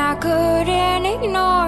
I couldn't ignore